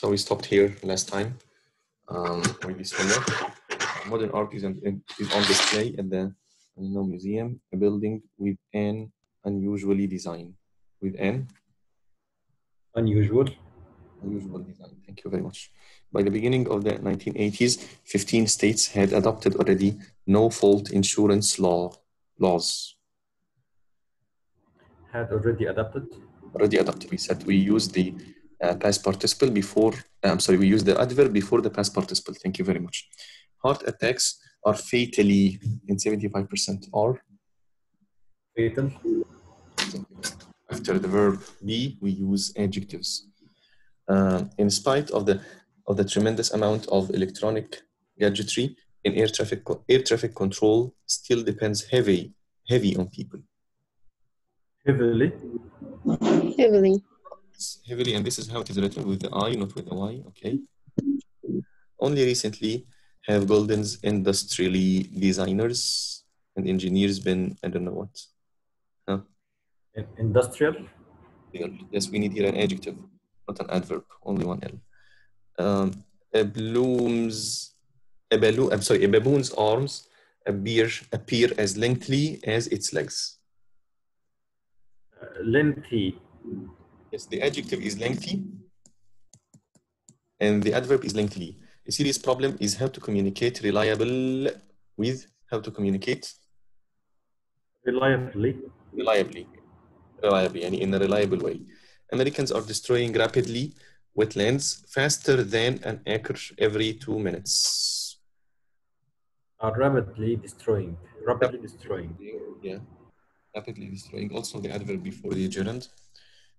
So we stopped here last time um, with this homework. Modern art is on, is on display at the no museum, a building with an unusually design. With an Unusual. unusual design. Thank you very much. By the beginning of the 1980s, 15 states had adopted already no-fault insurance law laws. Had already adopted. Already adopted. We said we use the uh, past participle before. uh, I'm sorry, we use the adverb before the past participle. Thank you very much. Heart attacks are fatally in 75% or Fatal. after the verb be, we use adjectives. Um, in spite of the of the tremendous amount of electronic gadgetry in air traffic air traffic control still depends heavy heavy on people Heavily. Heavily. Heavily and this is how it is written with the i not with the y okay only recently have golden's industrially designers and engineers been i don't know what In- Industrial. Yes, we need here an adjective, not an adverb, only one L. Um, a bloom's, a balloon, I'm sorry, a baboon's arms appear, appear as lengthy as its legs. Uh, lengthy. Yes, the adjective is lengthy and the adverb is lengthy. A serious problem is how to communicate reliable with, how to communicate Reliably. reliably, reliably, and in a reliable way. Americans are destroying rapidly wetlands faster than an acre every two minutes. Are rapidly destroying. Rapidly destroying. Yeah, rapidly destroying. Also the adverb before the gerund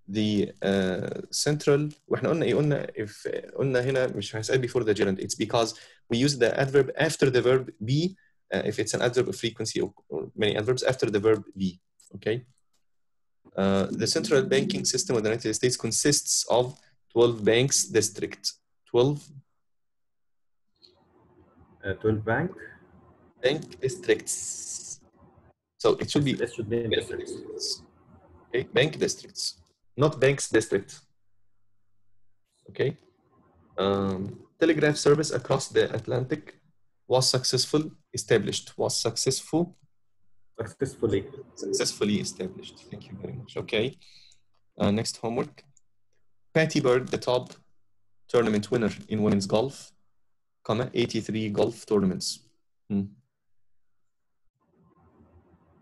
The uh, central واحنا قلنا ايه قلنا if قلنا هنا مش هسأل before the gerund it's because we use the adverb after the verb be uh, if it's an adverb of frequency or, or many adverbs after the verb be okay uh, the central banking system of the United States consists of 12 banks district 12 Uh, 12 bank. bank districts so it should be This should be in bank districts. districts. Okay, bank districts, not banks district. Okay. Um, telegraph service across the Atlantic was successful, established, was successful, Successfully. successfully established. Thank you very much. Okay. Uh, next homework. Patty Berg, the top tournament winner in women's golf, comma 83 golf tournaments. Hmm.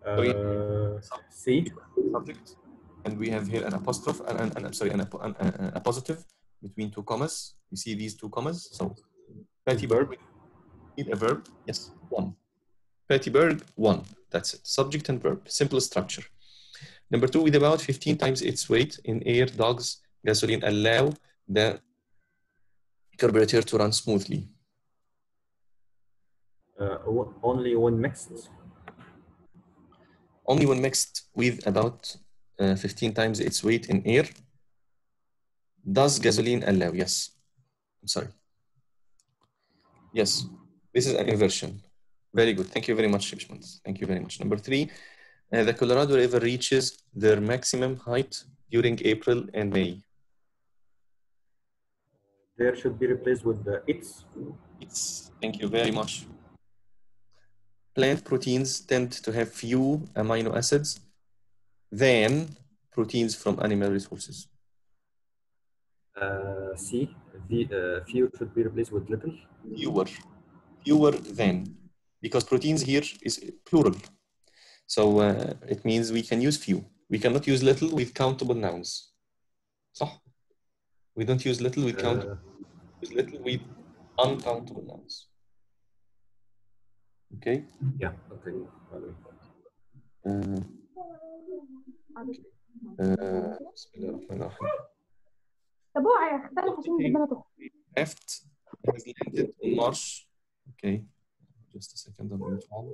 Uh, C. subject, and we have here an apostrophe, and, and I'm sorry, an, an, an, a positive between two commas. You see these two commas. So, Patty Berg, we need a verb. Yes, one. Patty Berg, one. That's it. Subject and verb. Simple structure. Number two, with about 15 times its weight in air, dogs, gasoline allow the carburetor to run smoothly. Uh, only when mixed. Only when mixed with about uh, 15 times its weight in air. Does gasoline allow? Yes. I'm sorry. Yes, this is an inversion. Very good. Thank you very much, Shipshmans. Thank you very much. Number three, uh, the Colorado River reaches their maximum height during April and May. There should be replaced with the its. It's, thank you very much. Plant proteins tend to have few amino acids than proteins from animal resources. Uh, C. The uh, few should be replaced with little. fewer fewer than because proteins here is plural so uh, it means we can use few we cannot use little with countable nouns So we don't use little with count Uh, use little with uncountable nouns okay yeah. Okay. uh, uh, بسم الله الرحمن الرحيم طب اوعى اختلف عشان الزباله تخرج left has landed on Mars. Okay, just a second. I'm going to on.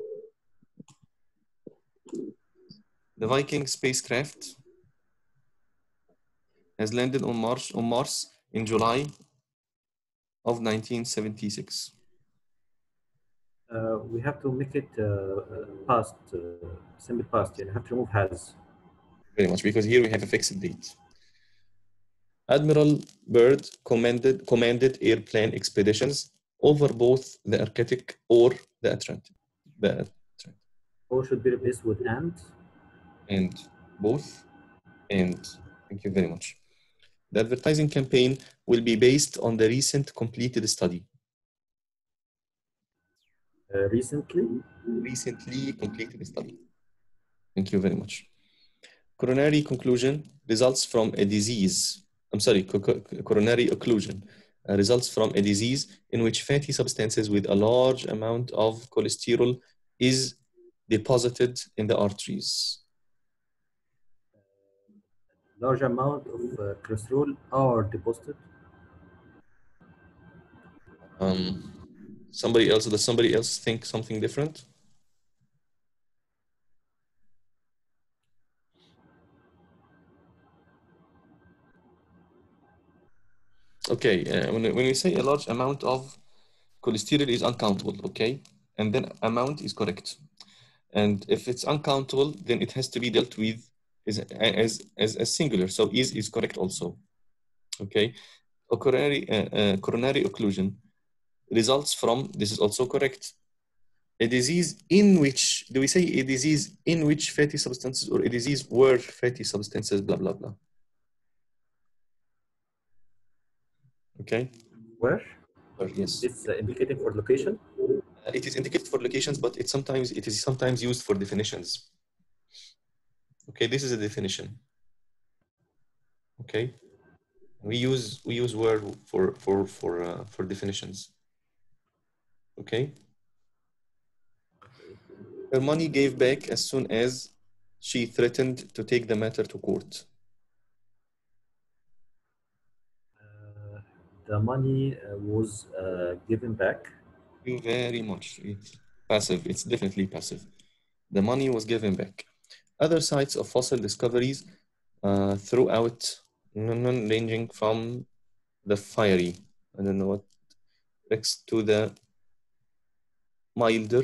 The Viking spacecraft has landed on Mars on Mars in July of 1976. uh, we have to make it uh, uh, past, uh, simple past. You have to remove has. Very much because here we have a fixed date. Admiral Byrd commanded, commanded airplane expeditions over both the Arctic or the Atlantic. The, Or should be replaced with and. and both. And thank you very much. The advertising campaign will be based on the recent completed study. Uh, recently, Recently completed study. Thank you very much. Coronary conclusion results from a disease. I'm sorry, co- co- coronary occlusion uh, results from a disease in which fatty substances with a large amount of cholesterol is deposited in the arteries. large amount of uh, cholesterol are deposited. Um, somebody else, does somebody else think something different? Okay, uh, when, when we say a large amount of cholesterol is uncountable, okay? And then amount is correct. And if it's uncountable, then it has to be dealt with as, as, as, singular. So is is correct also, okay? A coronary, uh, uh, coronary occlusion results from, this is also correct, a disease in which, do we say a disease in which fatty substances or a disease where fatty substances, blah, blah, blah. Okay, Where? or yes. It's uh, indicating for location. Uh, It is indicated for locations, but it sometimes it is sometimes used for definitions. Okay, this is a definition. Okay, we use we use word for for for uh, for definitions. Okay. Her money gave back as soon as she threatened to take the matter to court. Uh, the money uh, was uh, given back. you very much. It's passive. It's definitely passive. The money was given back. Other sites of fossil discoveries uh, throughout, ranging from the fiery, I don't know what, next to the milder,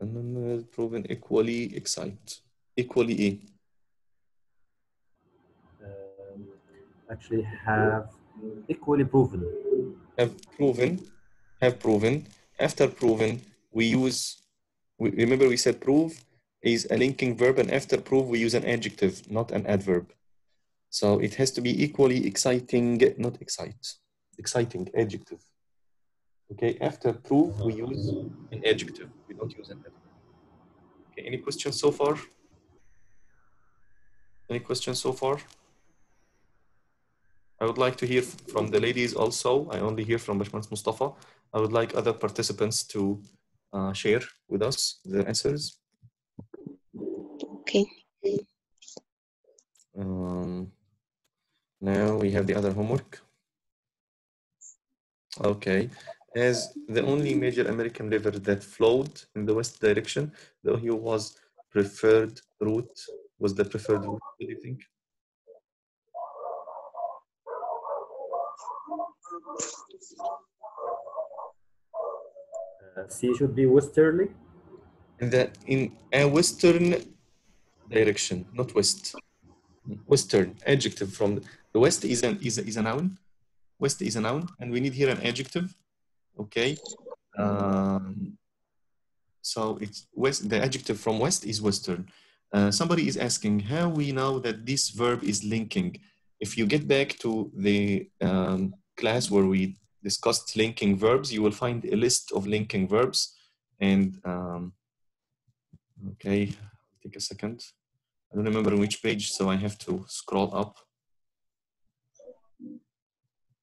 and then uh, proven equally excite, equally A. um, actually have equally proven. have proven, have proven. After proven, we use, we, remember we said prove is a linking verb, and after prove, we use an adjective, not an adverb. So it has to be equally exciting, not excite, exciting, adjective. Okay, after prove, we use an adjective. We don't use an adverb. Okay, any questions so far? Any questions so far? I would like to hear from the ladies also. I only hear from Bashmans Mustafa. I would like other participants to uh, share with us their answers. Okay. Um, now we have the other homework. Okay. As the only major American river that flowed in the west direction, the Ohio was preferred route. Was the preferred route? Do you think? Uh, C should be westerly. In the in a western direction, not west. Western adjective from the, the west is an is a, is a noun. West is a noun, and we need here an adjective. Okay. Um, so it's west. The adjective from west is western. Uh, somebody is asking how we know that this verb is linking. If you get back to the um, class where we discussed linking verbs, you will find a list of linking verbs. And um, okay, take a second. I don't remember which page, so I have to scroll up.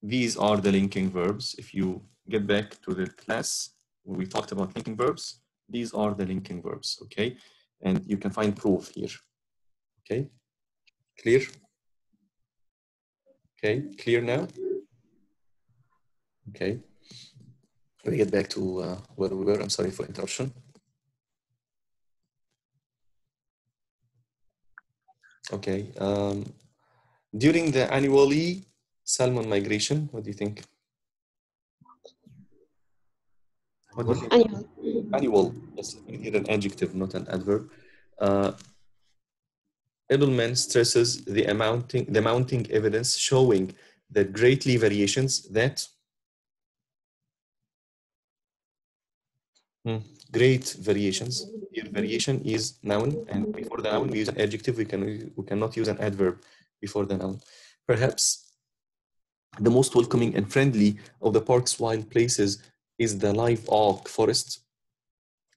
These are the linking verbs. If you get back to the class where we talked about linking verbs, these are the linking verbs, okay? And you can find proof here, okay? Clear? Okay, clear now? Okay. Let me get back to uh, where we were. I'm sorry for interruption. Okay. Um, during the annually salmon migration, what do you think? What do you? Annual. Annual. Yes, we need an adjective, not an adverb. Uh, Edelman stresses the amounting, the mounting evidence showing that greatly variations that Hmm, great variations. Here, variation is noun, and before the noun we use an adjective. We can we cannot use an adverb before the noun. Perhaps the most welcoming and friendly of the park's wild places is the live oak forest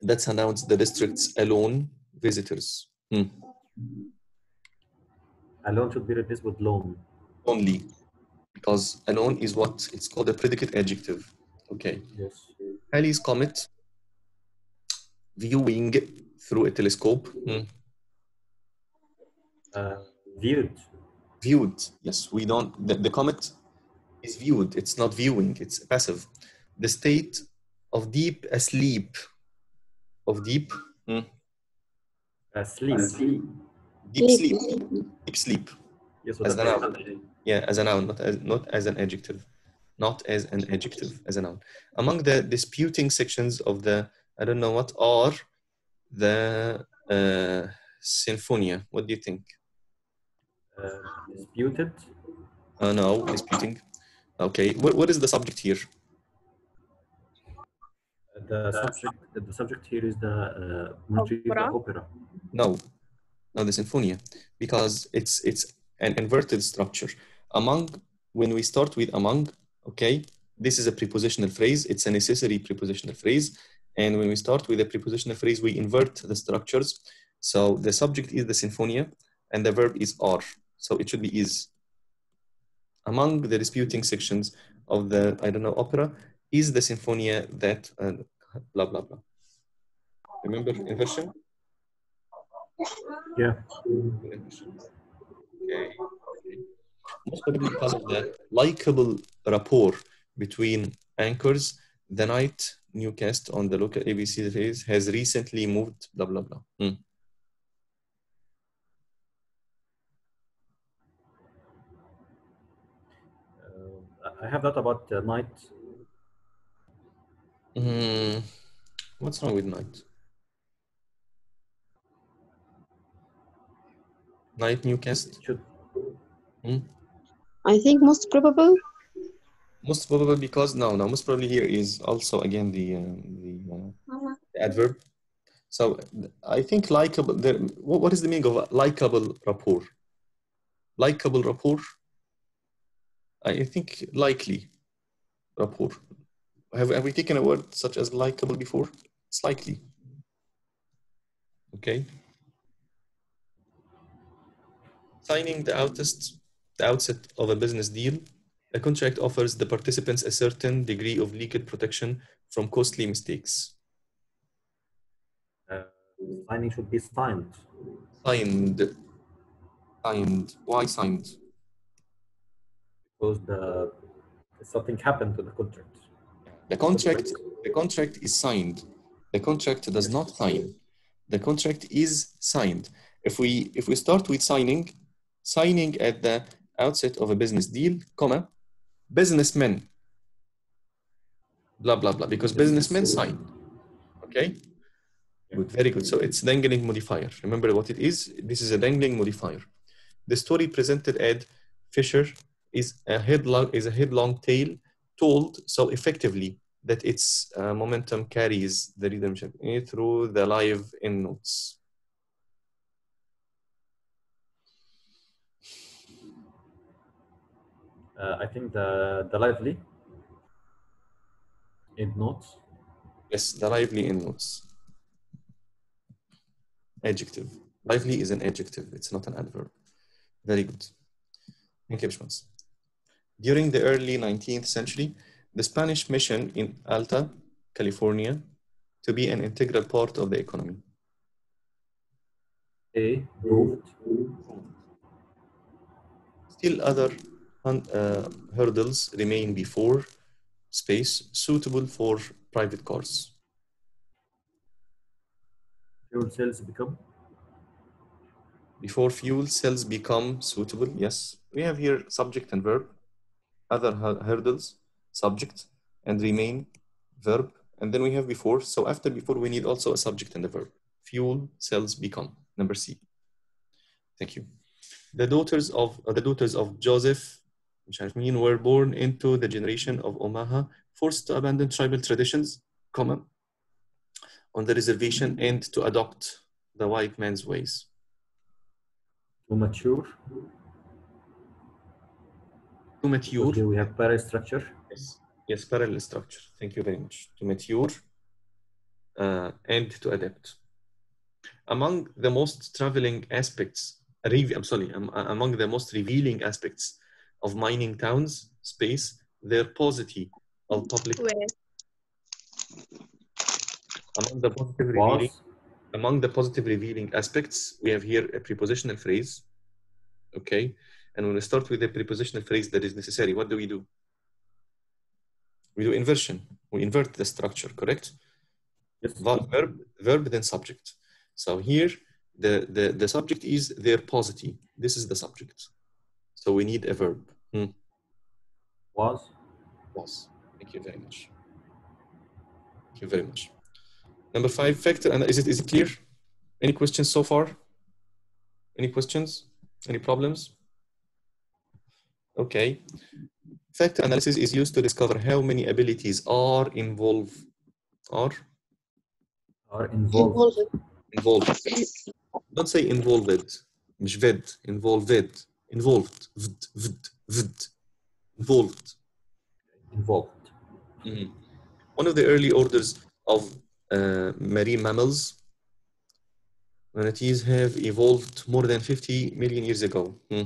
that surrounds the district's alone visitors. Hmm. Alone should be replaced with lone. Only because alone is what it's called a predicate adjective. Okay. Yes. Halley's comet viewing through a telescope. Hmm. Uh, viewed. Viewed. Yes, we don't. The, the comet is viewed. It's not viewing. It's passive. The state of deep asleep. Of deep. hmm, Asleep. Deep Sleep. sleep. Deep sleep. Yes, As with a a noun. Yeah, as a noun, not as not as an adjective. Not as an adjective, as a noun. Among the disputing sections of the I don't know what are the uh, Sinfonia. What do you think? Uh, disputed. Uh, no, disputing. Okay, what, what is the subject here? The subject. The subject here is the uh, Opera. opera. No, no, the Sinfonia, because it's it's an inverted structure. Among when we start with among, okay, this is a prepositional phrase. It's a necessary prepositional phrase, and when we start with a prepositional phrase, we invert the structures. So the subject is the Sinfonia, and the verb is are. So it should be is. Among the disputing sections of the I don't know opera is the Sinfonia that uh, blah blah blah. Remember inversion? Yeah. Okay. Most probably because of the likable rapport between anchors, the night newscast on the local ABC phase has recently moved, blah, blah, blah. Hmm. Uh, I have that about uh, night. Hmm. What's wrong with night? Night newscast? Should I think most probable. Most probable because, no, no, most probably here is also again the, uh, the, uh, the adverb. So I think likable, there, what, what is the meaning of likable rapport? Likable rapport? I think likely rapport. Have, have we taken a word such as likable before? It's likely. Okay. Signing the outest, the outset of a business deal, a contract offers the participants a certain degree of legal protection from costly mistakes. uh, signing should be signed. Signed. Signed. Why signed? because the something happened to the contract. The contract, the contract is signed. The contract does not sign. The contract is signed. If we if we start with signing, signing at the outset of a business deal, comma, businessmen, blah blah blah, because businessmen sign. Okay. Good, very good. So it's dangling modifier. Remember what it is? This is a dangling modifier. The story presented at Fisher is a headlong is a headlong tale told so effectively that its uh, momentum carries the readership eh, through the live in notes. Uh, I think the the lively in notes. Yes, the lively in notes. Adjective. Lively is an adjective. It's not an adverb. Very good. Thank you, Bishmans. During the early 19th century, the Spanish mission in Alta, California, to be an integral part of the economy. A proved Still other uh, hurdles remain before space suitable for private cars. fuel cells become Before fuel cells become suitable, yes. We have here subject and verb, other hurdles, subject, and remain, verb. And then we have before. So after before, we need also a subject and a verb. Fuel, cells, become. Number C. Thank you. The daughters of uh, the daughters of Joseph, Sharmin, were born into the generation of Omaha, forced to abandon tribal traditions, common on the reservation, and to adopt the white man's ways. To mature. To mature, Okay, we have parallel structure. yes, yes, parallel structure. Thank you very much. To mature uh, and to adapt. Among the most traveling aspects, re- I'm sorry, um, among the most revealing aspects of mining towns space, their paucity of public Where? among the positive revealing among the positive revealing aspects, we have here a prepositional phrase. Okay. And when we start with the prepositional phrase that is necessary, what do we do? We do inversion. We invert the structure, correct? Yes. Verb, verb, then subject. So here, the, the, the subject is their paucity. This is the subject. So we need a verb. Hmm. Was. Was. Thank you very much. Thank you very much. Number five, factor. And is it is it clear? Any questions so far? Any questions? Any problems? Okay. Factor analysis is used to discover how many abilities are involved. Are Are involved. involved. Don't say involved. مش ved. Involved. Involved. Vd, vd, vd. Involved. Involved. Mhm. One of the early orders of uh, marine mammals, manatees have evolved more than 50 million years ago. Hmm.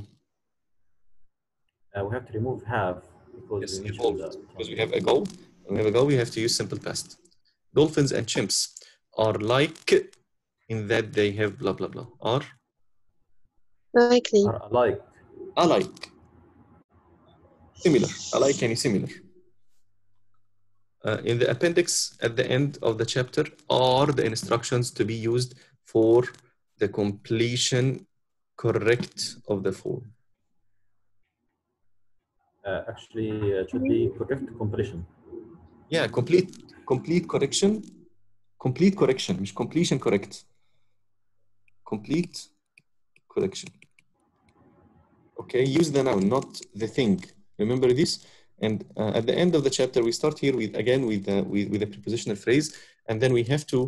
Uh, we have to remove have because Yes, we evolved. that. Because we have a goal. When we have a goal, we have to use simple past. Dolphins and chimps are like in that they have blah blah blah. Are Likely. are alike. alike. Similar. Alike and similar. Uh, in the appendix at the end of the chapter are the instructions to be used for the completion correct of the form. Uh, actually, uh, it should be correct completion. Yeah, complete complete correction. Complete correction, مش completion correct. Complete correction. Okay, use the noun, not the thing. Remember this? And uh, at the end of the chapter, we start here with again with the with, with the prepositional phrase, and then we have to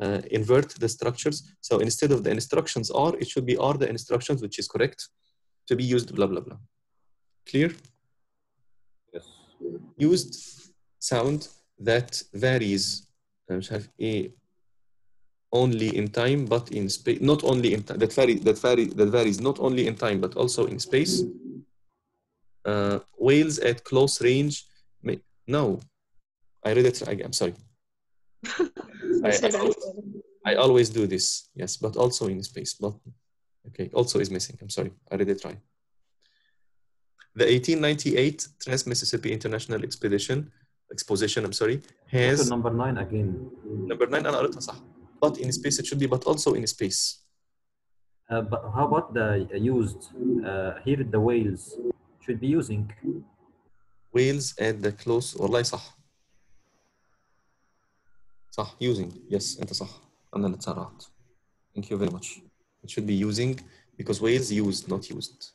uh, invert the structures. So instead of the instructions are, it should be are the instructions, which is correct, to be used blah blah blah. Clear? Yes. used sound that varies uh, مش عارف ايه only in time but in space not only in time that vary that vary that varies not only in time but also in space uh, whales at close range may, no I read it I, I'm sorry I, I, I always do this yes but also in space but okay also is missing I'm sorry I read it right the 1898 Trans-Mississippi International Expedition Exposition I'm sorry Doctor, has number nine again. number 9 أنا قريتها صح but in space it should be but also in space Uh, but how about the used? Uh, here the whales should be using. whales at the close والله صح صح using yes أنت صح أنا اللي اتسرعت thank you very much it should be using because whales used not used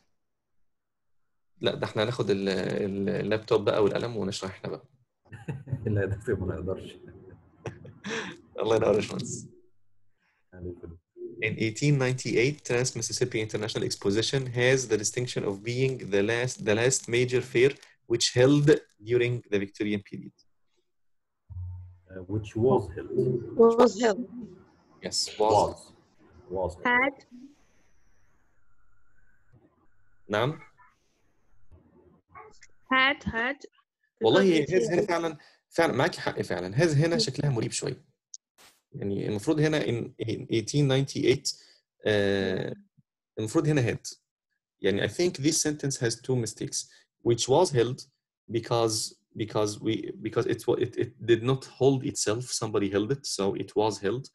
لا ده إحنا هناخد ال- ال- اللابتوب بقى والقلم ونشرح إحنا بقى لا يا دكتور ما نقدرش. الله ينور يا باشمهندس يعني. In 1898, Trans-Mississippi International Exposition has the distinction of being the last, the last major fair which held during the Victorian period. Uh, which was held. Was held. Yes, was. Was. Was. Had. نعم. Had had والله هز هنا فعلا فعلا معاك حق فعلا هز هنا شكلها مريب شوية. يعني المفروض هنا in, in 1898 uh, المفروض هنا had. يعني I think this sentence has two mistakes which was held because because we because it it, it did not hold itself somebody held it so it was held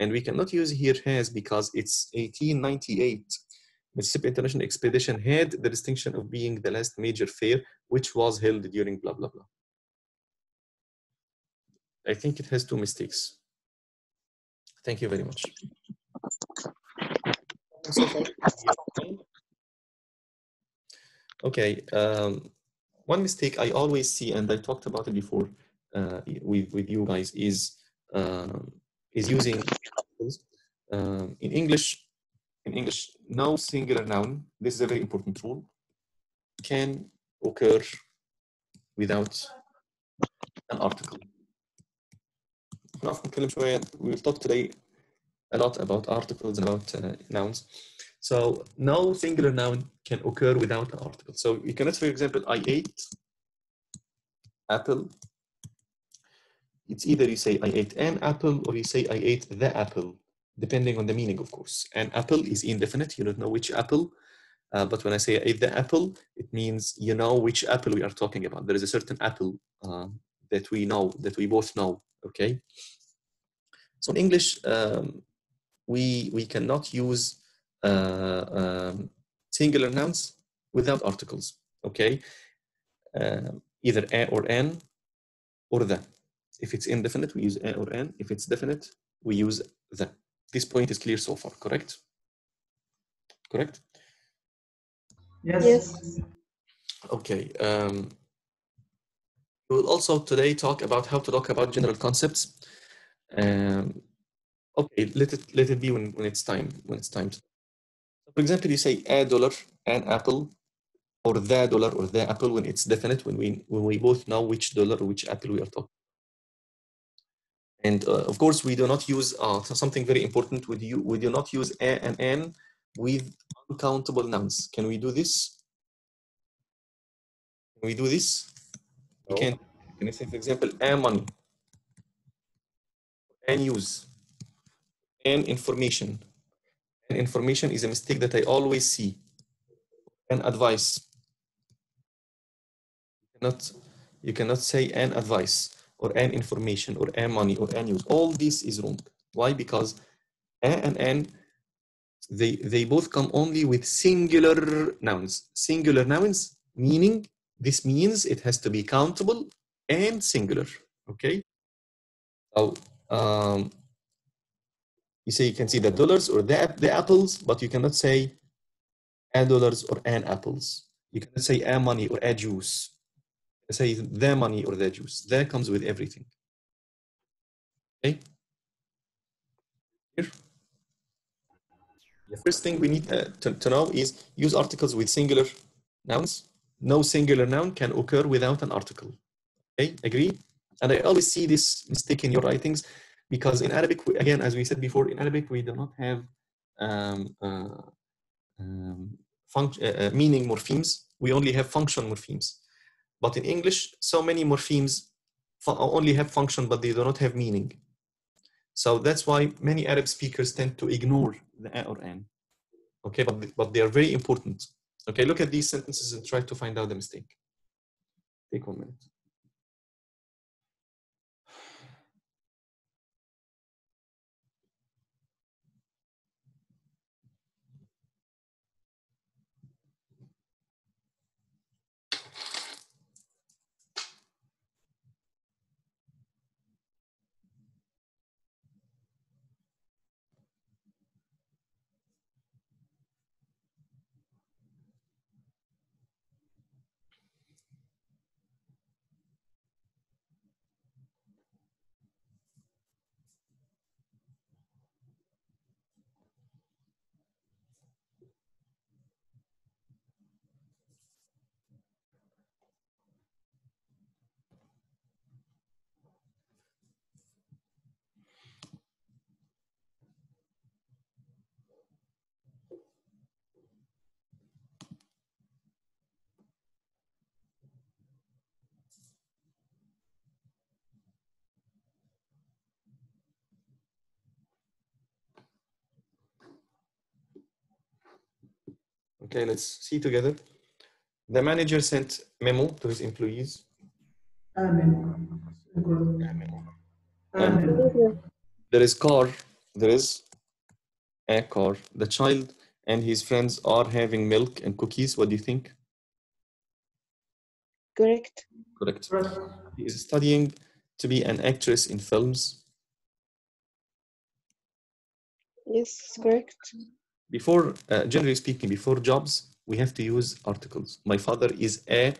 and we cannot use here has because it's 1898 Mississippi International Expedition had the distinction of being the last major fair which was held during blah blah blah I think it has two mistakes thank you very much Okay. Um, one mistake I always see, and I talked about it before uh, with with you guys, is um, is using um, in English in English, no singular noun, this is a very important rule, can occur without an article. We'll talk today a lot about articles and about uh, nouns. So no singular noun can occur without an article. So you cannot, for example, I ate apple. It's either you say I ate an apple or you say I ate the apple depending on the meaning, of course. An apple is indefinite. You don't know which apple. Uh, but when I say the apple, it means you know which apple we are talking about. There is a certain apple um, that we know, that we both know. Okay. So in English, um, we we cannot use uh, um, singular nouns without articles. Okay, um, either a or an or the. If it's indefinite, we use a or an. If it's definite, we use the. This point is clear so far. Correct. Correct. Yes. Yes. Okay. Um, we will also today talk about how to talk about general concepts. Um, okay, let it let it be when, when it's time when it's time. To, for example, you say a dollar, an apple, or the dollar or the apple when it's definite when we when we both know which dollar or which apple we are talking. And uh, of course, we do not use uh, something very important. With you, we do not use a and an with uncountable nouns. Can we do this? Can we do this? We can. Can you say, for example, a money, and use, and information. And information is a mistake that I always see. And advice. You cannot, you cannot say an advice or an information or a money or an use. All this is wrong. Why? Because a and an they they both come only with singular nouns. Singular nouns meaning this means it has to be countable and singular. Okay. So um, you say you can see the dollars or the the apples, but you cannot say a dollars or an apples. You cannot say a money or a juice. You say their money or their juice. That comes with everything. Okay. Here. The first thing we need uh, to, to know is use articles with singular nouns. No singular noun can occur without an article. Okay, agree? And I always see this mistake in your writings because in Arabic, again, as we said before, in Arabic we do not have um, uh, um, uh, uh, meaning morphemes. We only have function morphemes. But in English, so many morphemes only have function, but they do not have meaning. So that's why many Arab speakers tend to ignore the a or an. Okay, but, but they are very important. Okay, look at these sentences and try to find out the mistake. Take one minute. Okay, let's see together. The manager sent memo to his employees. A memo. A uh, memo. There is car. There is a car. The child and his friends are having milk and cookies. What do you think? Correct. Correct. He is studying to be an actress in films. Yes, correct before uh, generally speaking before jobs we have to use articles. My father is a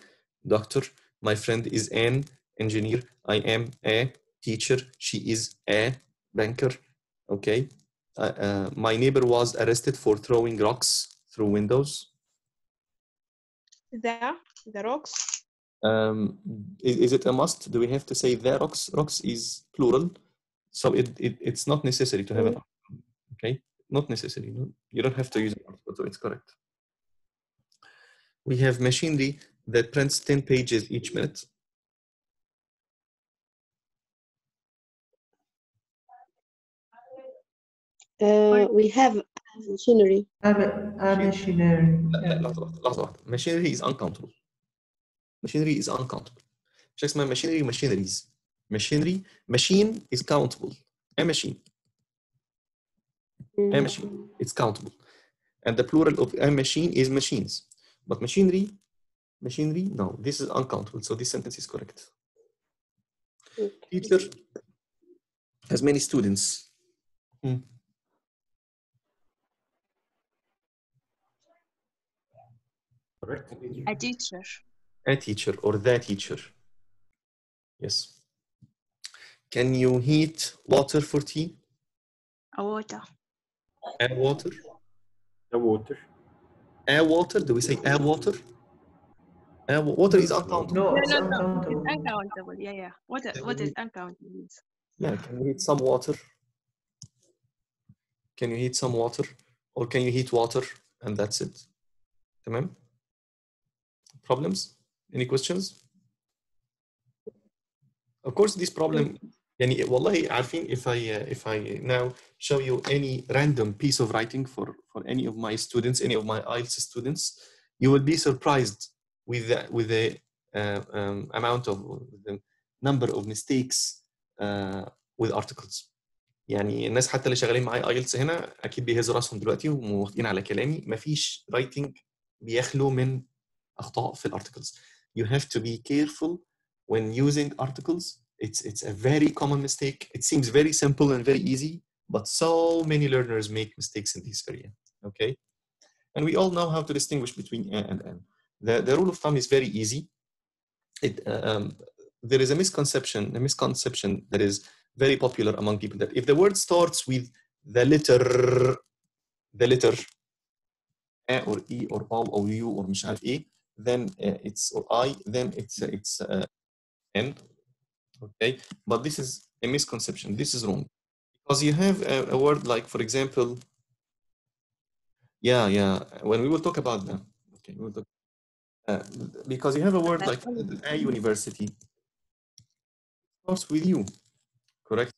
doctor. My friend is an engineer. I am a teacher. She is a banker. Okay? Uh, uh, my neighbor was arrested for throwing rocks through windows. The the rocks. um, is, is it a must? Do we have to say the rocks? Rocks is plural. So it, it it's not necessary to have an okay not necessary. No? You don't have to use it, so it's correct. We have machinery that prints 10 pages each minute. Uh, we have machinery. A, machinery. Machinery is uncountable. Machinery is uncountable. Check my machinery, machineries. Machinery, machine is countable. A machine a Mm. machine it's countable and the plural of a machine is machines but machinery machinery no this is uncountable so this sentence is correct teacher has many students Hmm. Correct. A teacher. a teacher or the teacher yes can you heat water for tea A water. air water The water. air water do we say air water air wa- water is uncountable No, No, it's no, no. It's uncountable. uncountable. Yeah, yeah. What what is uncountable? Yeah, can you heat some water? Can you heat some water? Or can you heat water and that's it? تمام? Problems? Any questions? Of course, this problem يعني والله عارفين if I uh, if I now show you any random piece of writing for for any of my students, any of my IELTS students, you will be surprised with the with the uh, um, amount of the number of mistakes uh, with articles يعني الناس حتى اللي شغالين معايا ايلتس هنا اكيد بيهزوا راسهم دلوقتي وموافقين على كلامي مفيش رايتنج بيخلو من اخطاء في الارتكلز you have to be careful when using articles it's it's a very common mistake it seems very simple and very easy but so many learners make mistakes in this area okay and we all know how to distinguish between a and n the, the rule of thumb is very easy it um, there is a misconception a misconception that is very popular among people that if the word starts with the letter the letter a or e or o or u or مش عارف ايه then uh, it's or i then it's uh, it's uh, n okay? But this is a misconception. This is wrong. Because you have a, a word like for example yeah yeah when we will talk about them okay we will talk, uh, because you have a word like a university. Starts with you correct?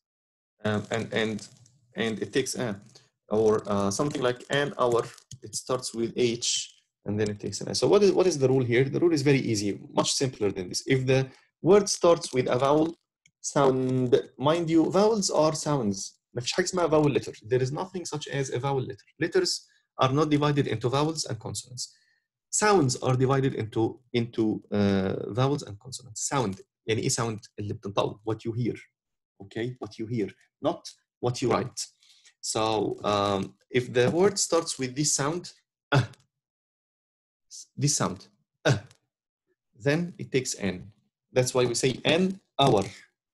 Um, and and and it takes a or uh, something like an hour. It starts with h and then it takes an a so what is what is the rule here? The rule is very easy much simpler than this. If the word starts with a vowel sound mind you vowels are sounds ما فيش حاجه اسمها vowel letter there is nothing such as a vowel letter letters are not divided into vowels and consonants sounds are divided into into uh, vowels and consonants sound يعني ايه sound اللي بتنطقه what you hear okay what you hear not what you write so um, if the word starts with this sound uh, this sound uh, then it takes n that's why we say an hour.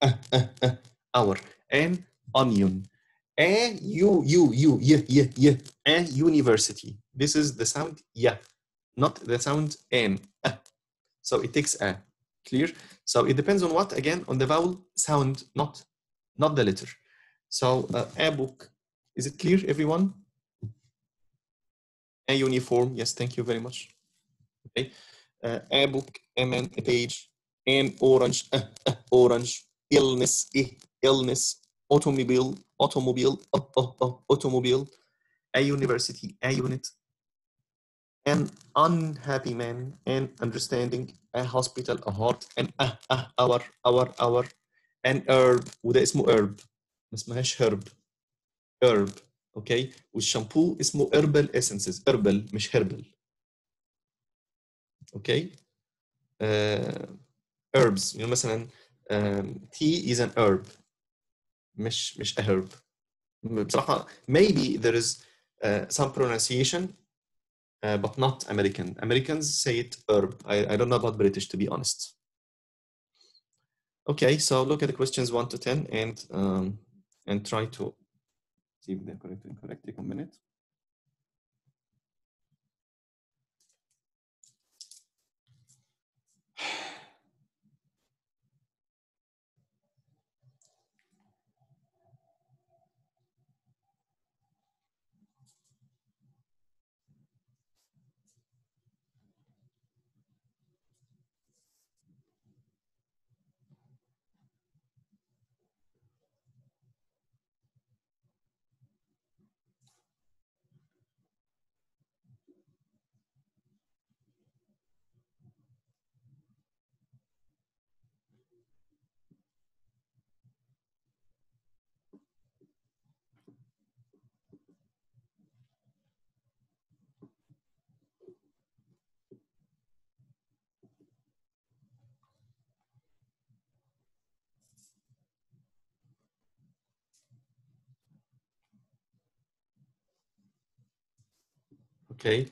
Uh, uh, uh, hour. An onion. A u u u y y y. A university. This is the sound yeah not the sound n. Uh. so it takes a. Clear? So it depends on what? Again on the vowel sound not not the letter. So uh, a book is it clear everyone? A uniform. Yes thank you very much. Okay. Uh, a book a man a page an orange uh, uh, orange illness eh, illness automobile automobile oh, oh, oh, automobile a university a unit an unhappy man an understanding a hospital a heart an uh, uh, hour hour hour an herb وده اسمه herb ما اسمهاش herb herb اوكي والشامبو اسمه herbal essences herbal مش herbal اوكي uh, herbs يعني مثلا um, tea is an herb مش مش a herb بصراحة maybe there is uh, some pronunciation, uh, but not American. Americans say it herb. I, I don't know about British, to be honest. Okay, so look at the questions one to 10 and, um, and try to see if they're correct or incorrect. Take a minute. Okay.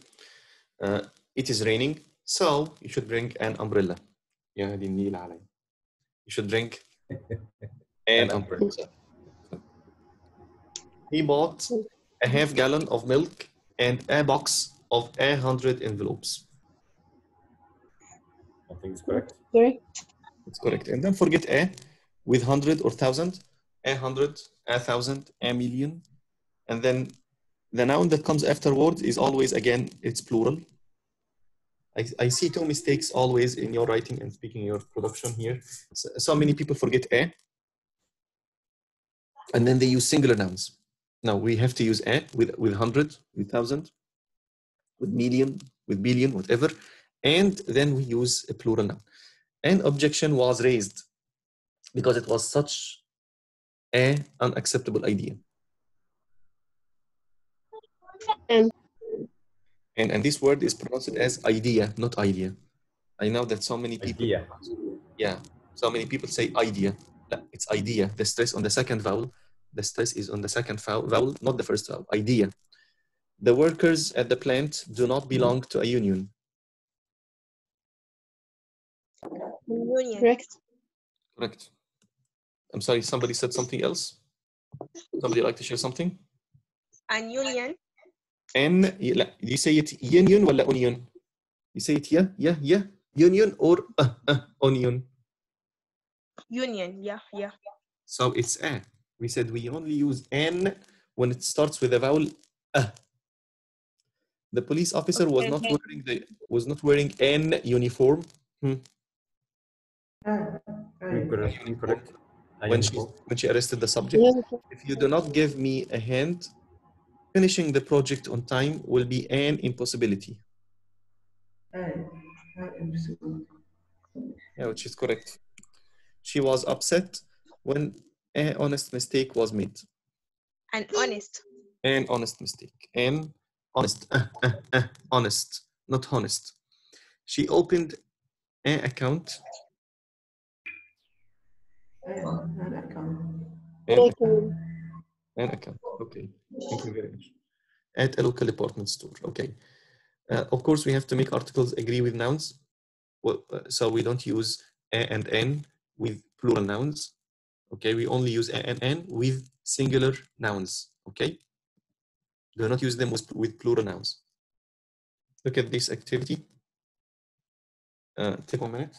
Uh, it is raining, so you should bring an umbrella. يا دي النيل علي. You should bring an umbrella. He bought a half gallon of milk and a box of a hundred envelopes. I think it's correct. Correct. That's correct. And then forget a with hundred or thousand, a hundred, a thousand, a million, and then the noun that comes afterward is always again it's plural. I, I see two mistakes always in your writing and speaking your production here. So, so many people forget a, and then they use singular nouns. Now we have to use a with with hundred, with thousand, with million, with billion, whatever, and then we use a plural noun. An objection was raised because it was such a unacceptable idea. And And, and this word is pronounced as idea, not idea. I know that so many people, Idea. yeah, so many people say idea. It's idea. The stress on the second vowel, the stress is on the second vowel, vowel, not the first vowel, idea. The workers at the plant do not belong to a union. Union. correct. Correct. I'm sorry, somebody said something else? Somebody like to share something? And union. N, لا, do you say it union ولا onion? You say it yeah, yeah, yeah, union or uh, uh, onion? Union. Yeah, yeah. So it's a. We said we only use n when it starts with a vowel a. The police officer was not Okay. wearing the was not wearing an uniform Ah, Incorrect. Incorrect. I when am she wrong. when she arrested the subject. Yeah. If you do not give me a hand, finishing the project on time will be an impossibility. ah, ah. Yeah, which is correct. She was upset when an honest mistake was made. And honest. An honest mistake. An honest. uh, uh, uh, honest. Not honest. She opened an account. An account. An, Okay. An account. Okay. Thank you very much. At a local department store. Okay. Uh, of course, we have to make articles agree with nouns. Well, uh, so we don't use a and n with plural nouns. Okay, we only use a and n with singular nouns. Okay, do not use them with, with plural nouns. Look at this activity. Uh, take one minute.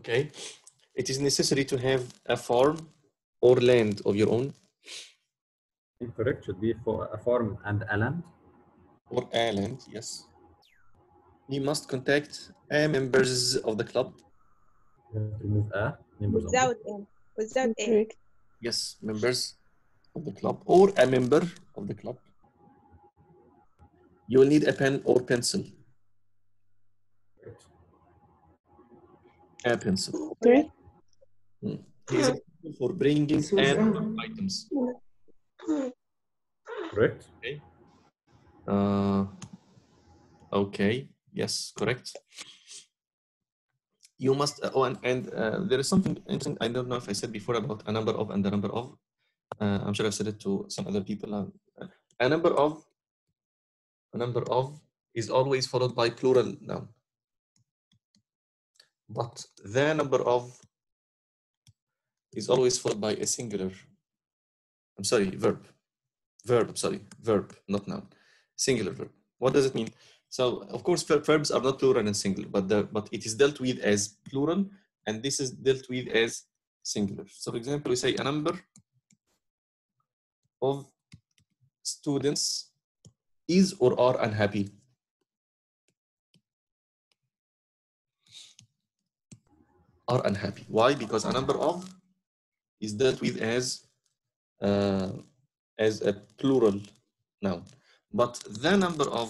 okay. It is necessary to have a farm or land of your own. Incorrect. Should be for a farm and a land. Or a land yes you must contact a members of the club You have to remove a members only. Without A. Without A. Yes members of the club or a member of the club you will need a pen or pencil a pencil Correct. He is for bringing and items Correct. Okay. Uh, okay. Yes, correct. You must. Uh, oh, and, and uh, there is something interesting. I don't know if I said before about a number of and the number of. Uh, I'm sure I've said it to some other people. Uh, a number of. A number of is always followed by plural noun. But the number of is always followed by a singular. I'm sorry, verb. Verb. Sorry, verb, not noun singular verb. What does it mean? So of course verbs are not plural and singular, but the but it is dealt with as plural, and this is dealt with as singular. So for example, we say a number of students is or are unhappy. Are unhappy. Why? Because a number of is dealt with as uh, as a plural noun but the number of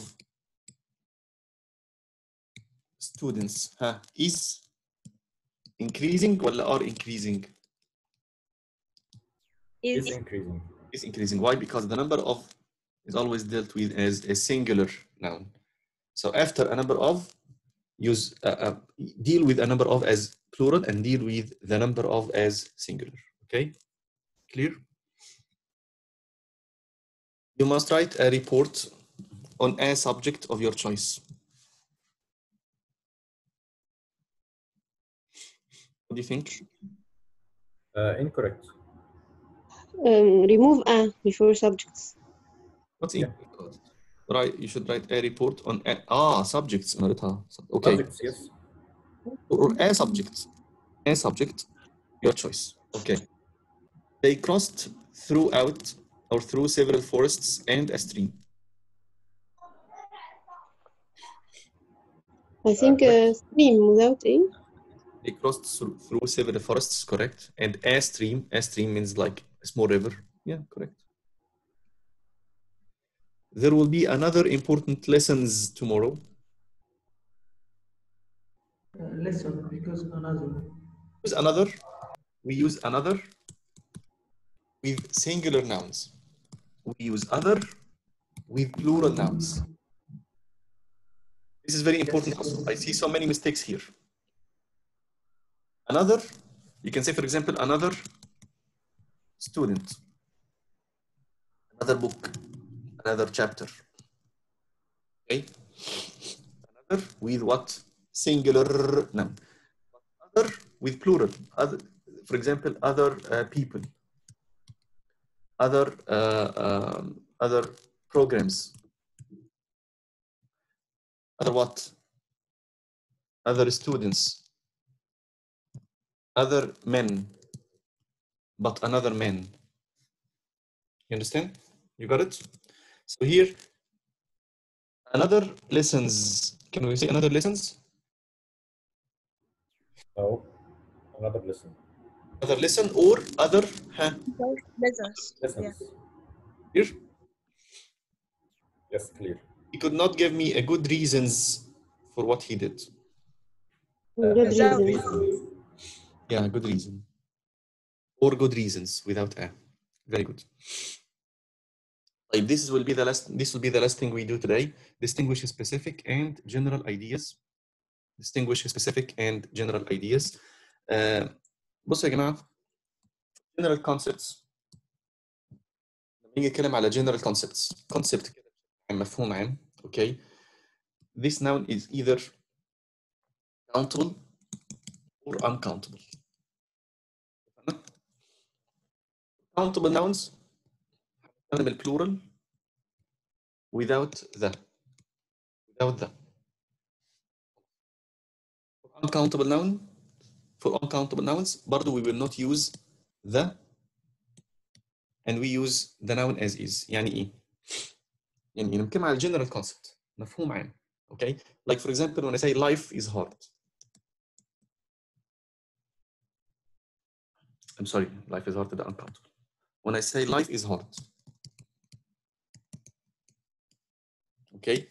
students huh, is increasing ولا are increasing It's Is increasing. is increasing why because the number of is always dealt with as a singular noun so after a number of use uh, uh, deal with a number of as plural and deal with the number of as singular okay clear you must write a report on a subject of your choice What do you think? Uh, incorrect. Um, remove a before subjects. What's yeah. Right, you should write a report on a, ah subjects. Okay. Subjects, yes. Or a subject, a subject, your choice. Okay. They crossed throughout or through several forests and a stream. I think uh, a stream without a they crossed through, through several forests correct? And a stream a stream means like a small river. Yeah correct. There will be another important lessons tomorrow. Uh, listen, because another. use another. We use another with singular nouns. We use other with plural nouns. This is very important. also. i see so many mistakes here another you can say for example another student another book another chapter. Okay? Another with what? Singular noun other with plural. Other for example other uh, people. Other uh, um, other programs. Other what? Other students other men but another man you understand you got it so here another lessons can we say another lessons No. Another lesson. other lesson or other huh, lessons. Lessons. here Yes, clear. he could not give me a good reasons for what he did Good uh, Without reason. yeah good reason or good reasons without a very good Like, this will be the last this will be the last thing we do today distinguish specific and general ideas distinguish specific and general ideas uh, بصوا يا جماعه general concepts لما نيجي نتكلم على general concepts concept كده مفهوم عام okay this noun is either countable or uncountable countable nouns هنستخدم البلورال without the without the uncountable noun for uncountable nouns برضو we will not use the and we use the noun as is يعني ايه؟ يعني نتكلم على general concept مفهوم عام okay like for example when I say life is hard I'm sorry life is hard ده uncountable when I say life is hard. Okay?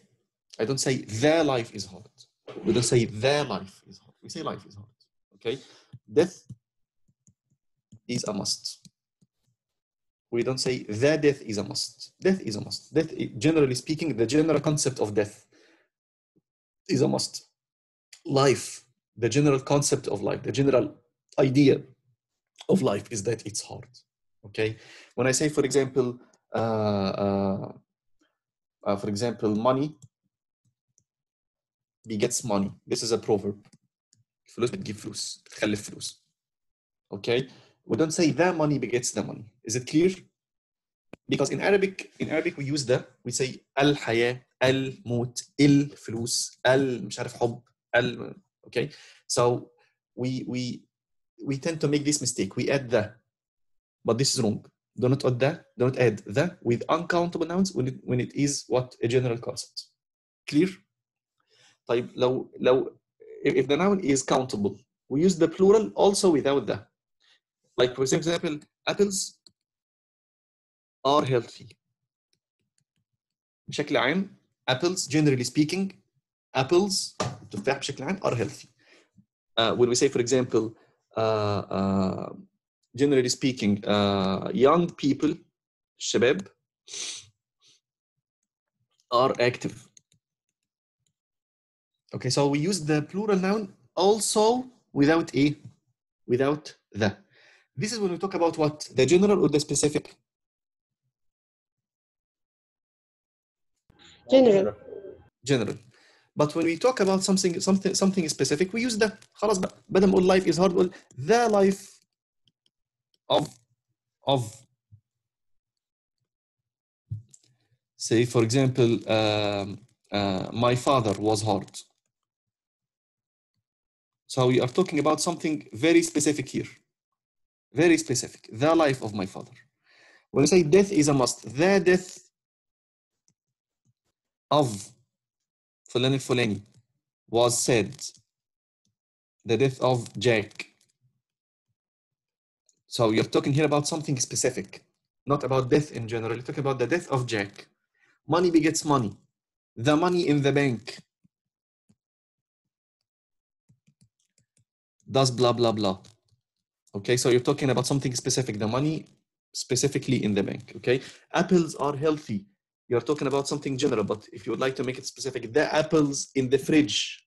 I don't say their life is hard. We don't say their life is hard. We say life is hard. Okay? Death is a must. We don't say their death is a must. Death is a must. Death generally speaking the general concept of death is a must. Life the general concept of life the general idea of life is that it's hard okay when i say for example uh, uh, uh, for example money begets money this is a proverb فلوس بتجيب فلوس بتخلف فلوس okay we don't say the money begets the money is it clear because in Arabic in Arabic we use the we say الحياة الموت الفلوس ال مش عارف حب ال okay so we we we tend to make this mistake we add the but this is wrong do not add the do not add the with uncountable nouns when it, when it is what a general concept clear طيب لو لو if if the noun is countable we use the plural also without the like for example apples are healthy بشكل عام apples generally speaking apples تفاح بشكل عام are healthy uh, when we say for example uh, uh, generally speaking uh, young people الشباب are active okay so we use the plural noun also without a without the this is when we talk about what the general or the specific General. general but when we talk about something something something specific we use the خلاص بقى بدل ما اقول life is hard نقول the life of of say for example um, uh, my father was hard so we are talking about something very specific here very specific the life of my father when we say death is a must the death of فلان الفلاني was said the death of Jack so you're talking here about something specific not about death in general. You're talking about the death of Jack. Money begets money. The money in the bank. Does blah blah blah. Okay so you're talking about something specific. The money specifically in the bank okay? Apples are healthy. You're talking about something general, but if you would like to make it specific, the apples in the fridge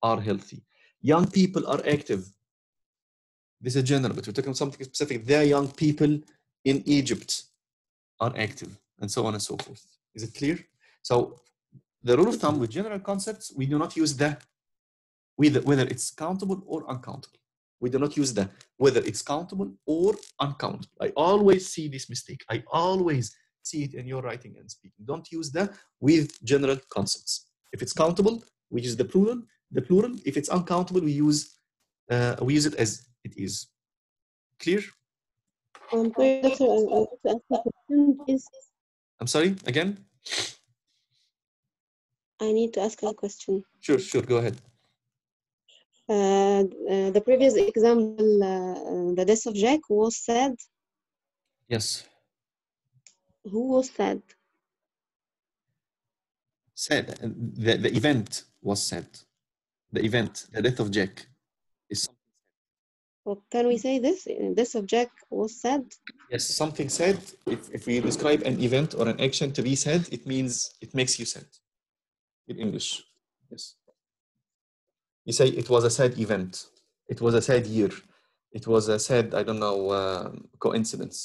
are healthy. Young people are active. This is general, but we're talking something specific. Their young people in Egypt are active, and so on and so forth. Is it clear? So the rule of thumb with general concepts, we do not use the whether, it's countable or uncountable. We do not use the whether it's countable or uncountable. I always see this mistake. I always see it in your writing and speaking. Don't use the with general concepts. If it's countable, we use the plural. The plural. If it's uncountable, we use uh, we use it as it is. Clear? Um, I I want to ask a question, please. I'm sorry. Again. I need to ask a question. Sure. Sure. Go ahead. Uh, uh, the previous example, uh, the death of Jack was sad. Yes. Who was sad? Said the the event was said. The event, the death of Jack, is Or can we say this? Uh, Death of Jack was sad. yes something said. If if we describe an event or an action to be said, it means it makes you sad. In English, yes. You say it was a sad event. It was a sad year. It was a sad, I don't know, uh, coincidence.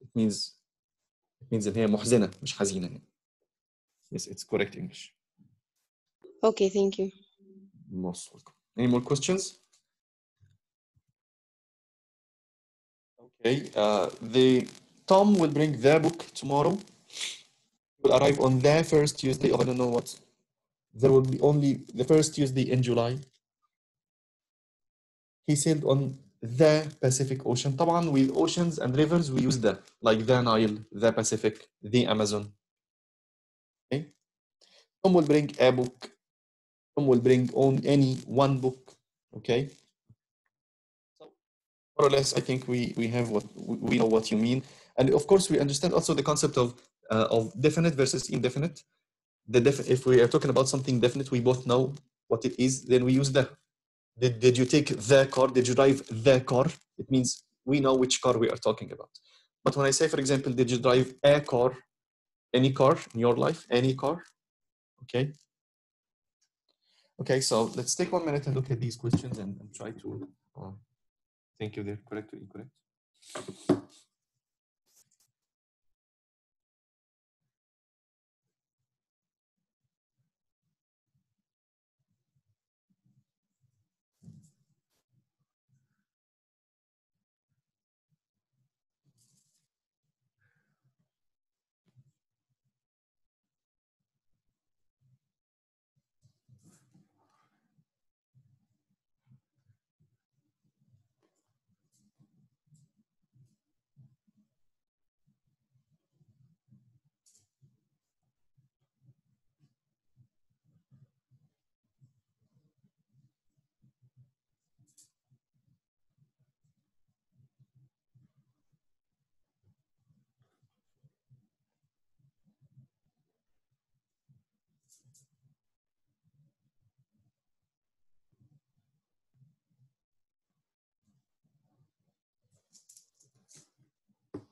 It means it means إن هي محزنة مش حزينة يعني. Yes, it's correct English. Okay, thank you. Most welcome. Any more questions? Okay. Uh, the Tom will bring their book tomorrow. Will arrive on the first Tuesday. Of I don't know what. There will be only the first Tuesday in July. he sailed on the Pacific Ocean طبعا with oceans and rivers we use the like the Nile the Pacific the Amazon okay some will bring a book some will bring on any one book okay so more or less I think we we have what we know what you mean. And of course we understand also the concept of uh, of definite versus indefinite. The def- if we are talking about something definite we both know what it is then we use the did, did you take the car? Did you drive the car? It means we know which car we are talking about. But when i say for example did you drive a car any car in your life? Any car? Okay. Okay so let's take one minute and look at these questions and, and try to uh, think if they're correct or incorrect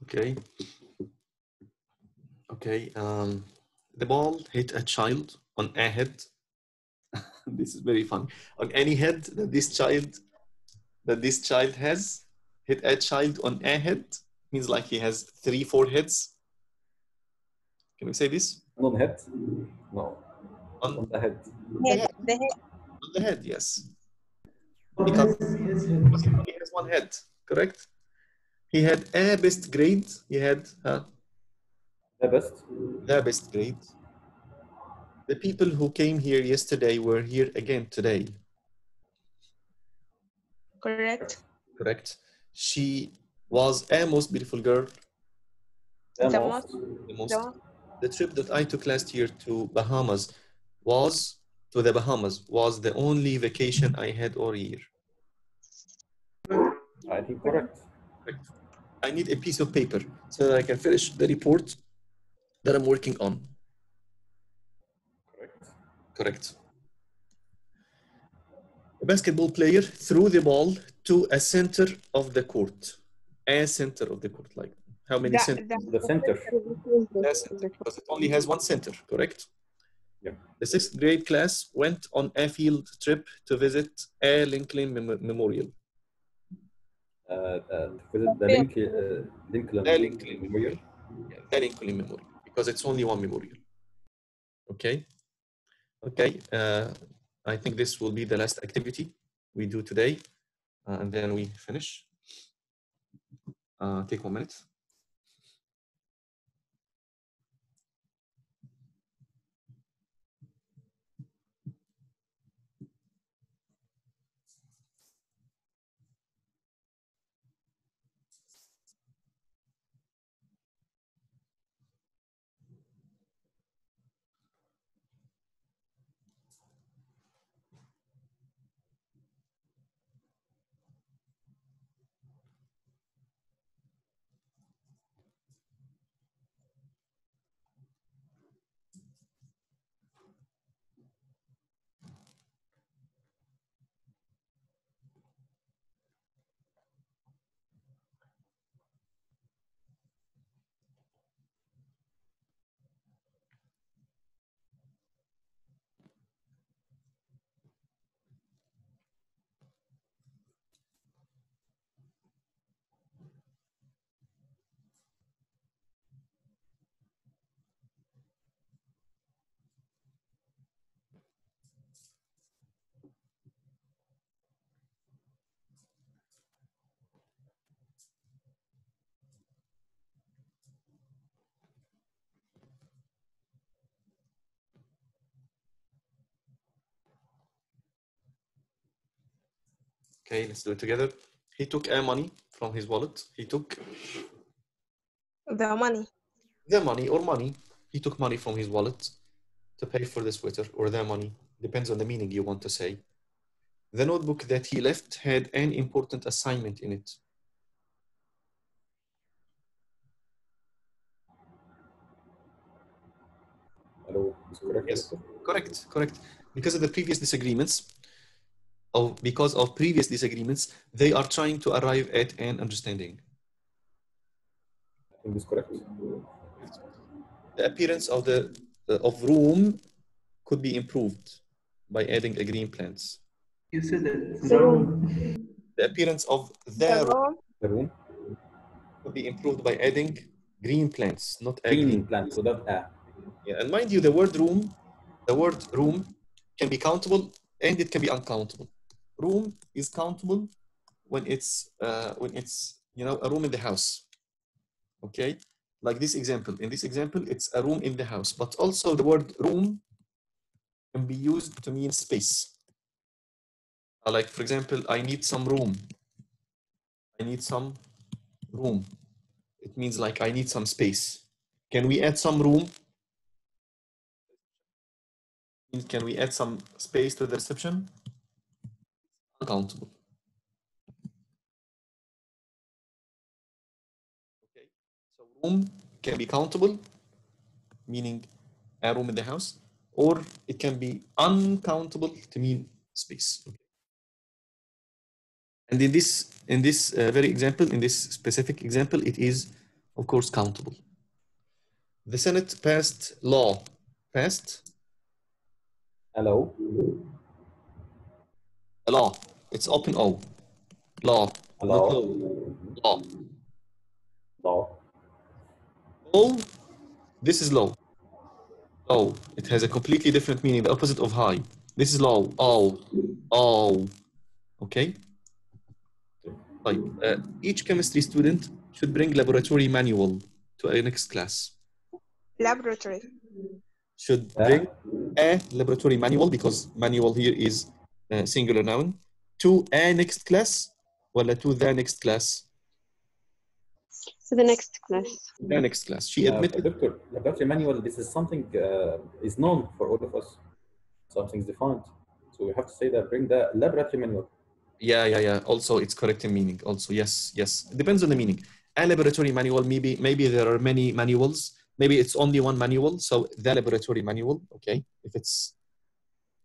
Okay. Okay. Um, the ball hit a child on a head. this is very fun. On any head that this child that this child has, hit a child on a head means like he has three, four heads. Can we say this? On the head? No. On, On the head. Head, the head. on the head, yes. Because- is his Because head? he has one head, correct? He had a best grade. He had uh, The best. the best grade. The people who came here yesterday were here again today, Correct. correct? She was a most beautiful girl. The The most. The, most, The the trip that I took last year to Bahamas was to the Bahamas was the only vacation I had all year. I think correct. Correct. I need a piece of paper so that I can finish the report that I'm working on. Correct. Correct. A basketball player threw the ball to a center of the court. A center of the court, like how many the, centers? the, The center. A center, because it only has one center, correct? Yeah. The sixth grade class went on a field trip to visit a Lincoln Mem- Memorial. Uh, uh, visit the link, uh, Lincoln. The Memorial. Yeah, the Memorial, because it's only one memorial. Okay. Okay. Uh, I think this will be the last activity we do today, uh, and then we finish. Uh, take one minute. Okay, let's do it together. He took a money from his wallet. He took The money. the money or money. He took money from his wallet to pay for the sweater or the money. Depends on the meaning you want to say. The notebook that he left had an important assignment in it. Hello, correct? Yes. Correct, correct. Because of the previous disagreements, of because of previous disagreements, they are trying to arrive at an understanding. I think it's correct. The appearance of the of room could be improved by adding a green plants. You said that The the room. room. The appearance of The the room room. The room, could be improved by adding green plants, not a green green. plants without a. Yeah, and mind you, the word room, the word room can be countable and it can be uncountable. Room is countable when it's uh, when it's you know a room in the house. Okay, like this example. In this example, it's a room in the house, but also the word room can be used to mean space. Uh, like for example, I need some room. I need some room. It means like I need some space. Can we add some room can we add some space to the reception? Uncountable. Okay, so room can be countable, meaning a room in the house, or it can be uncountable to mean space. Okay. And in this, in this uh, very example, in this specific example, it is, of course, countable. The Senate passed law, passed Hello. A law. It's open O. Law. Hello. Not law. Law. Law. Low. This is low. Low. It has a completely different meaning. The opposite of high. This is low. Oh. Oh. Okay. Like uh, each chemistry student should bring laboratory manual to a next class. Laboratory. Should bring a laboratory manual because manual here is singular noun to a next class ولا to the next class So the next class. the next class she uh, admitted Doctor, Dr. Emmanuel, this is something uh, is known for all of us. Something's defined. So we have to say that bring the laboratory manual. yeah yeah yeah also it's correct in meaning also yes yes it depends on the meaning a laboratory manual maybe maybe there are many manuals maybe it's only one manual so the laboratory manual okay if it's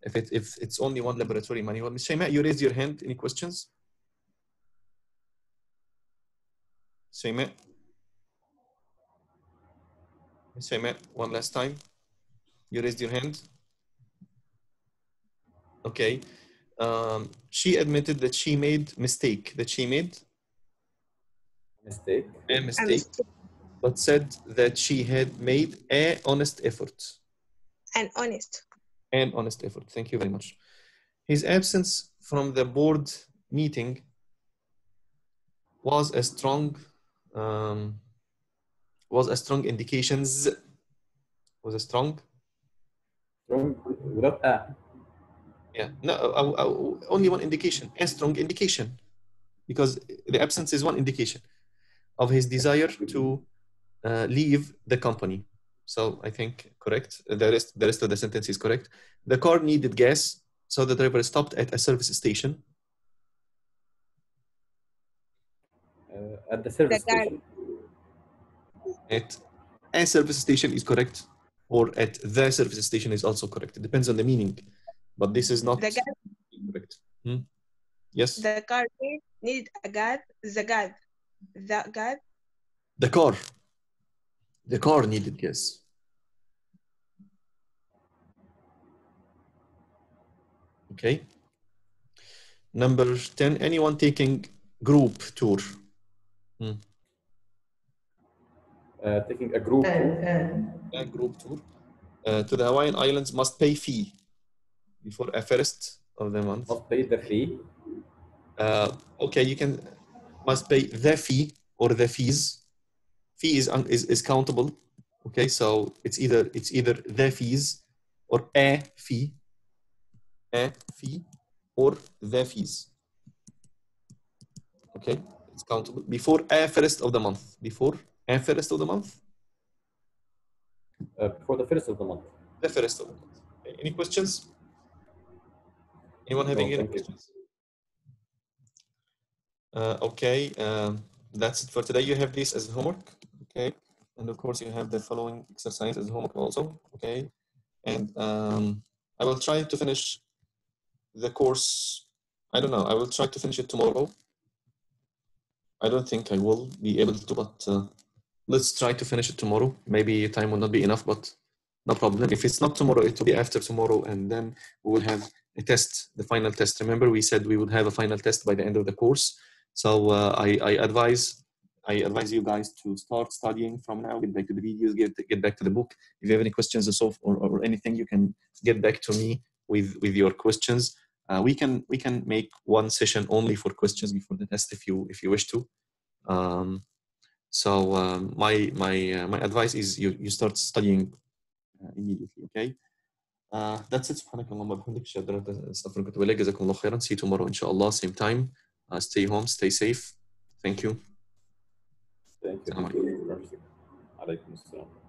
if it if it's only one laboratory manual Ms. Shaima, you raise your hand any questions Shaima Ms. Shaima, one last time you raised your hand okay um, she admitted that she made mistake that she made Mistake. a A mistake mistake. but said that she had made a honest effort And honest. An honest effort. Thank you very much. His absence from the board meeting was a strong um, was a strong indications was a strong? Strong? Without a. yeah. No uh, uh, only one indication a strong indication. Because the absence is one indication of his desire to uh, leave the company so i think correct the rest the rest of the sentence is correct the car needed gas so the driver stopped at a service station Uh, at the service The station. at a service station is correct or at the service station is also correct it depends on the meaning but this is not The gas. correct Hmm? yes The car needed need a guard. The guard. The guard. the car the car needed gas okay. Number 10 anyone taking group tour? Uh, taking a group. And, and a group tour. Uh, to the hawaiian islands must pay fee before a first of the month. Must pay the fee. uh, okay you can must pay the fee or the fees. Fee is, is is countable. Okay so it's either it's either the fees or a fee a fee or the fees Okay, it's countable before a first of the month. Before a first of the month. Uh, for the first of the month. The first of the month. Okay, Any questions? Anyone having No, any questions? Uh, okay, um, that's it for today. You have this as homework. Okay, and of course you have the following exercise as homework also. Okay, and um, I will try to finish the course. I don't know. I will try to finish it tomorrow. I don't think I will be able to, but uh, let's try to finish it tomorrow. Maybe time will not be enough, but no problem. If it's not tomorrow, it will be after tomorrow, and then we will have a test, the final test. Remember, we said we would have a final test by the end of the course. So uh, I, I advise I advise you guys to start studying from now. Get back to the videos. Get get back to the book. If you have any questions or so or, or anything, you can get back to me with with your questions. Uh, we can we can make one session only for questions before the test if you if you wish to. Um, so um, my my uh, my advice is you you start studying uh, immediately. Okay. Uh, that's it. سبحانك اللهم وبحمدك أشهد أن لا إله إلا أنت أستغفرك وأتوب إليك. جزاكم الله خيرا. See you tomorrow إن شاء الله same time. Uh, stay home. Stay safe. Thank you. Thank you. السلام Thank you. عليكم السلام